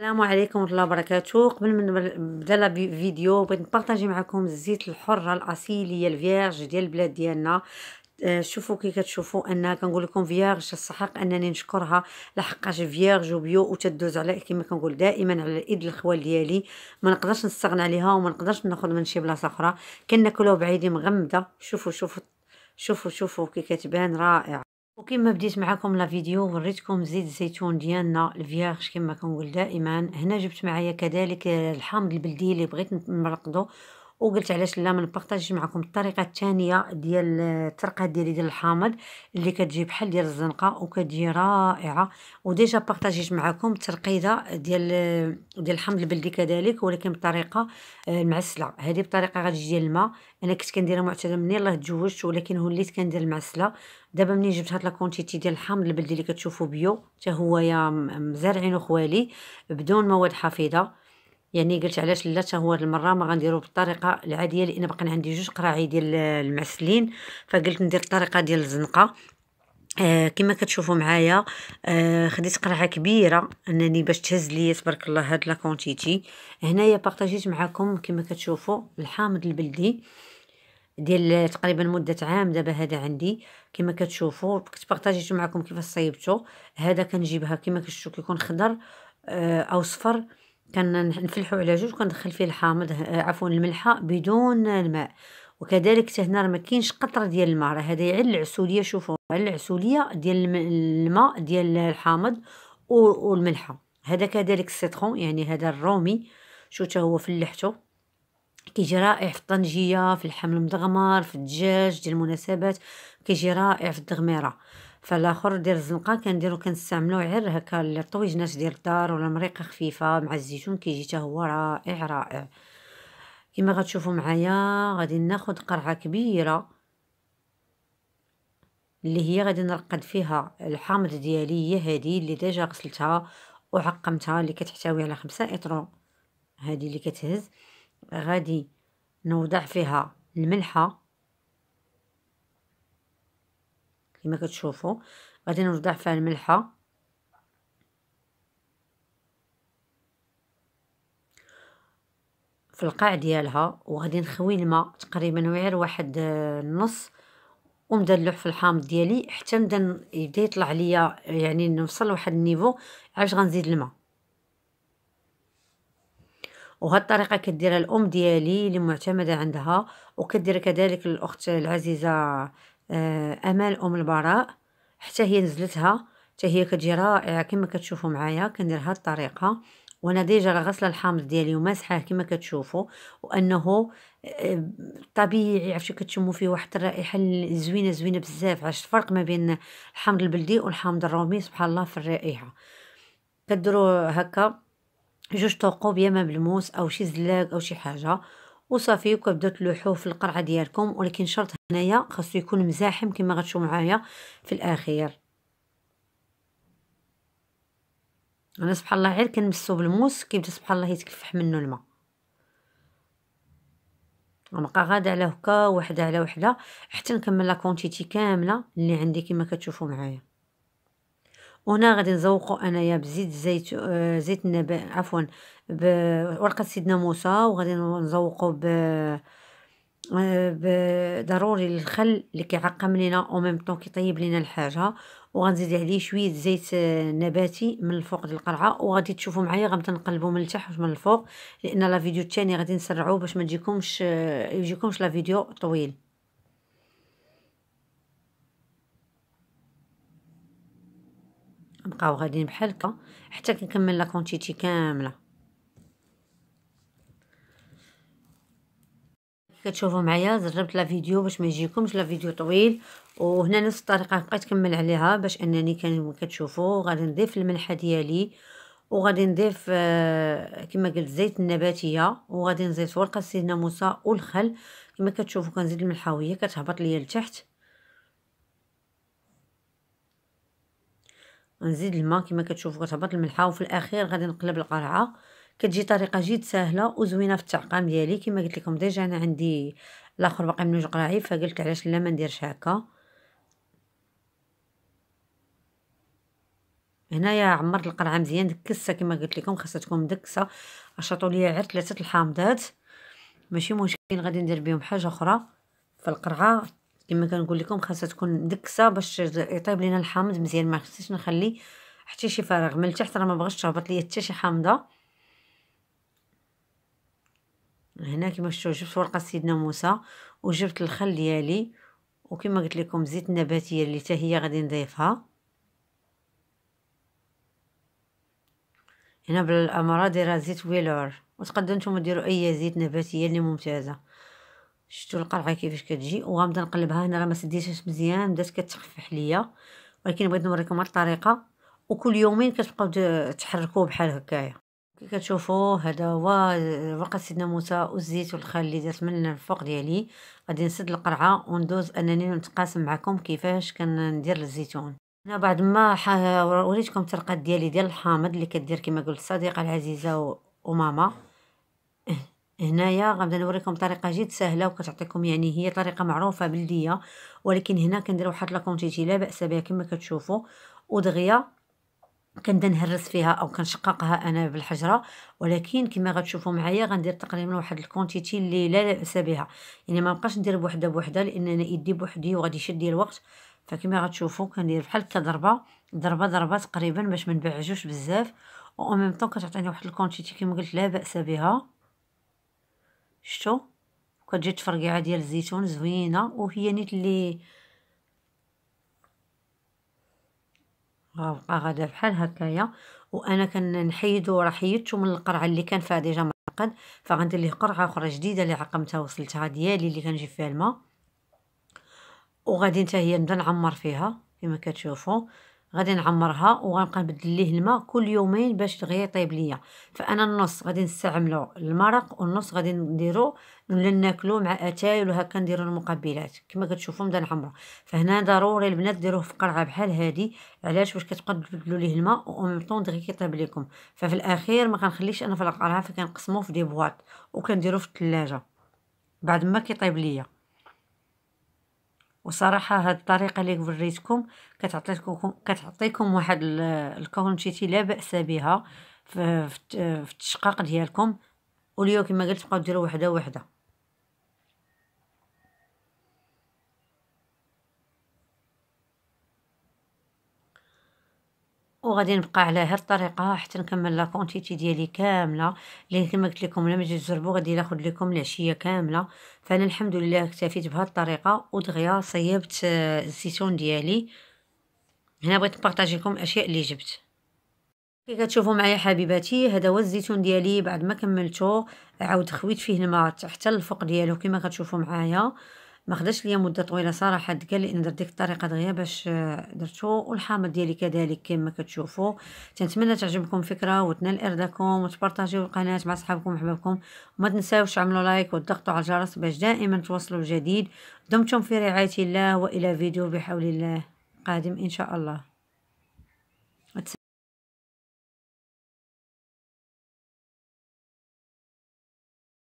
السلام عليكم ورحمة الله وبركاته. قبل ما نبدا la vidéo بغيت نبارطاجي معكم الزيت الحرة الأصيلية ال vierge ديال البلاد ديالنا. آه، شوفوا كي كتشوفوا انها كنقول لكم vierge الصحق أنني نشكرها لحقاش vierge و bio وتدوز على كما كنقول دائما على ايد الخوال ديالي. ما نقدرش نستغنى عليها وما نقدرش ناخذ من شي بلاصة أخرى. كناكلوها بعيني مغمضة شوفوا شوفوا شوفوا شوفوا كي كتبان رائعة. وكما بديت معكم la vidéo وريتكم زيت الزيتون ديالنا الفياغش كما كنقول دائما هنا جبت معايا كذلك الحامض البلدي اللي بغيت نمرقدو وقلت علاش لا ما نبارطاجيش معكم الطريقة الثانية ديال الترقيدة ديالي ديال الحامض اللي كتجي بحال ديال الزنقة وكتجي رائعة. و déjà بارطاجيت معكم الترقيده ديال ديال الحامض البلدي كذلك ولكن بطريقة المعسله هذه بطريقة غتجي ديال الماء. أنا كنت كنديرها معتاده ملي يلاه تزوجت ولكن وليت كندير المعسلة. دابا ملي جبت هاد la quantité ديال الحامض البلدي اللي كتشوفوا bio؟ حتى هو يا مزارعينو خوالي بدون مواد حافظة. يعني قلت علاش لا حتى هو المرة ما غنديرو بالطريقة العادية لأن باقي عندي جوج قراعي ديال المعسلين فقلت ندير الطريقة ديال الزنقة. آه كما كتشوفوا معايا آه خديت قرعه كبيرة أنني باش تهز لي تبارك الله هاد la quantité. هنايا بارطاجيت معكم كما كتشوفوا الحامض البلدي ديال تقريبا مدة عام دابا هذا عندي. كما كتشوفوا كنت بارطاجيت معكم كيفاش صايبته هذا كنجيبها كما كتشوفوا كيكون خضر آه أو صفر. كنفلحو على جوج وكندخل فيه الحامض آه، عفوا الملحة بدون الماء. وكذلك حتى هنا راه ما كاينش قطرة ديال الماء راه هذا غير العسولية شوفوا العسولية ديال الماء ديال الحامض والملحة. هذا كذلك السيترون يعني هذا الرومي. شو حتى هو فلحته؟ كيجي رائع في الطنجية في اللحم المدغمر في الدجاج ديال المناسبات كيجي رائع في الدغميرة. فالآخر ديال الزنقه كنديرو كنستعملو غير هكا الطويجنات ديال الدار ولا مريقة خفيفة مع الزيتون كيجي حتى هو رائع رائع. كما غتشوفوا معايا غادي ناخذ قرعة كبيرة اللي هي غادي نرقد فيها الحامض ديالي هي هذه اللي ديجا غسلتها وعقمتها اللي كتحتوي على خمسة إطرو. هذه اللي كتهز. غادي نوضع فيها الملحة. كما كتشوفوا غادي نوضع فيها الملحة. في القاع ديالها وغادي نخوي الماء تقريبا غير واحد النص. ومدلح في الحامض ديالي حتى نبدا يبدا يطلع ليا يعني نوصل لواحد النيفو علاش غنزيد الماء؟ وهاد الطريقة كديرها الأم ديالي اللي معتمدة عندها وكدير كذلك الأخت العزيزة آه، آمال أم البراء. حتى هي نزلتها حتى هي كتجي رائعة كما كتشوفوا معايا كندير هاد الطريقة. وأنا ديجا غسله الحامض ديالي وماسحاه كما كتشوفوا وأنه آه، طبيعي عرفتي كتشموا فيه واحد الرائحة زوينة زوينة بزاف عرفت الفرق ما بين الحامض البلدي والحامض الرومي سبحان الله في الرائحة. كديروا هكا جوج طوقوب يا ما بالموس أو شي زلاق أو شي حاجة. وصافي وكتبداو تلوحوه في القرعة ديالكم ولكن شرط هنايا خاصو يكون مزاحم كما غتشوفوا معايا في الأخير. أنا سبحان الله غير كنمسو بالموس كيبدا سبحان الله يتكفح منه الماء. غنبقى غادة على هكا وحدة على وحدة حتى نكمل لا كونتيتي كاملة اللي عندي كما كتشوفوا معايا. وهنا غادي نزوقو انايا بزيت زيت آه زيت النبات عفوا بورقه سيدنا موسى وغادي نزوقو ب آه ضروري الخل اللي كيعقم لينا أو ميم طون كيطيب لينا الحاجة. وغنزيد عليه شوية زيت آه، نباتي من الفوق ديال القرعه وغادي تشوفوا معايا غنبدا نقلبو من التحت ومن الفوق لأن لا فيديو الثاني غادي نسرعو باش ما تجيكمش يجيكمش لا فيديو طويل. نبقاو غاديين بحال هكا حتى كنكمل لا كونتيتي كاملة. كتشوفوا معايا زربت لا فيديو باش ما يجيكمش لا فيديو طويل وهنا نفس الطريقة بقيت كمل عليها باش أنني كان كتشوفوا غادي نضيف الملحة ديالي وغادي نضيف آه كما قلت زيت النباتية وغادي نزيد ورقة سيدنا موسى والخل. كما كتشوفوا كنزيد الملحة كتهبط ليا لتحت. نزيد الماء كما كتشوفوا كتهبط الملحة وفي الأخير غادي نقلب القرعة. كتجي طريقة جد سهلة وزوينة في التعقام ديالي. كما قلت لكم ديجا أنا عندي الآخر باقي منوج قراعي فقلت علاش لا ما نديرش هكا. هنايا عمرت القرعة مزيان دكسة كما قلت لكم خاصها تكون مدكسة. أشاطوا ليا غير ثلاثة الحامضات. ماشي مشكل غادي ندير بهم حاجة أخرى فالقرعه كما كنقول لكم خاصها تكون مدكسه باش يطيب لينا الحامض مزيان. ما خصنيش نخلي حتى شي فراغ. من التحت راه ما بغيتش تهبط ليا حتى شي حامضة. هنا كما شفتوا جبت ورقة سيدنا موسى وجبت الخل ديالي وكما قلت لكم زيت النباتيه اللي حتى هي غادي نضيفها. هنا بالاماره دايره زيت ويلور. وتقدروا نتوما ديروا أي زيت نباتية اللي ممتازة. شفتوا القرعة كيفاش كتجي وغنبدا نقلبها هنا راه ما سديتهاش مزيان بدات كتخفح ليا ولكن بغيت نوريكم الطريقة. وكل يومين كتبقاو تحركوه بحال هكايا. كي كتشوفوا هذا هو ورقة سيدنا موسى والزيت والخل اللي درت من الفوق ديالي. غادي نسد القرعة وندوز أنني نتقاسم معكم كيفاش كندير الزيتون. هنا بعد ما وريتكم الطريقات ديالي ديال الحامض اللي كدير كما قلت الصديقه العزيزة وماما. هنايا غنبدا نوريكم طريقة جد سهلة وكتعطيكم يعني هي طريقة معروفة بلدية ولكن هنا كندير واحد la quantité لا بأس بها كما كتشوفوا. ودغيا كنبدا نهرس فيها أو كنشققها أنا بالحجرة ولكن كما غتشوفوا معايا غندير تقريبا واحد ال quantité اللي لا بأس بها. يعني ما بقاش ندير بوحدة بوحدة لأن أنا يدي بوحدي وغادي يشد لي الوقت. فكما غتشوفوا كندير بحال هكا ضربة ضربة ضربة تقريبا باش ما نبعجوش بزاف. و même temps كتعطيني واحد ال quantité كما قلت لا بأس بها. شتو كتجي تفرقيعه ديال الزيتون زوينة وهي نيت اللي غنبقى غادا بحال هكايا. وأنا كنحيدو راه حيدتو من القرعة اللي كان فيها déjà معقد فغندير ليه قرعة أخرى جديدة اللي عقمتها وغسلتها ديالي اللي كنجيب فيها الماء. وغادي نتا هي نبدا نعمر فيها كما كتشوفوا غادي نعمرها وغنبقى نبدل ليه الماء كل يومين باش دغيا يطيب ليا. فأنا النص غادي نستعملو المرق والنص غادي نديرو ولا ناكلو مع أتاي وهكا نديرو المقبلات. كما كتشوفوا نبدا نعمرو. فهنا ضروري البنات ديروه في قرعة بحال هادي. علاش؟ باش كتبقى تبدلوا ليه الماء و طون دغيا كيطيب لكم ففي الأخير ما كنخليش أنا في القرعة فكنقسموه في دي بواط وكنديروه في الثلاجه بعد ما كيطيب ليا. وصراحة هاد الطريقة اللي وريتكم كتعطيكم كتعطيكم واحد الكونتيتي لا بأس بها في, التشقاق ديالكم. واليوم كما قلت تبقاو ديروا وحدة وحدة. وغادي نبقى على هاد الطريقة حتى نكمل لا كونتيتي ديالي كاملة. اللي كما قلت لكم لما تجي تجربوا غادي ناخذ لكم العشية كاملة. فأنا الحمد لله اكتفيت بهاد الطريقة ودغيا صيبت آه، الزيتون ديالي. هنا بغيت نبارطاجي لكم الأشياء اللي جبت. كي كتشوفوا معايا حبيباتي هذا هو الزيتون ديالي. بعد ما كملته عاود خويت فيه الماء حتى الفوق ديالو كما كتشوفوا معايا. ما خداش ليا مدة طويلة صراحة. قال لي إن درت ديك الطريقة دغيا باش آه، درتو والحامض ديالي كذلك كما كتشوفوا. تنتمنى تعجبكم الفكرة وتنال إرضاكم وتبارطاجيو القناة مع صحابكم وحبابكم وما تنساوش تعملوا لايك وتضغطوا على الجرس باش دائما توصلوا الجديد دمتم في رعاية الله وإلى فيديو بحول الله قادم إن شاء الله.